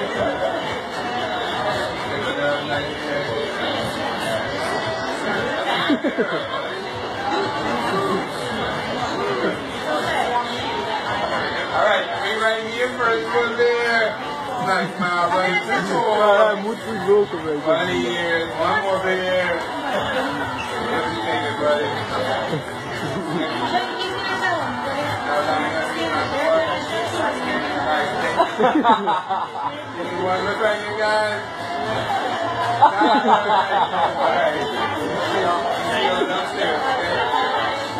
Camera ready. Take it down nice and steady. All right, three right here. First one there. Nice smile, buddy. Two more. Caralho, muito louco, velho. Buddy here. One more there. Let me take it, buddy. Anyone look like you guys?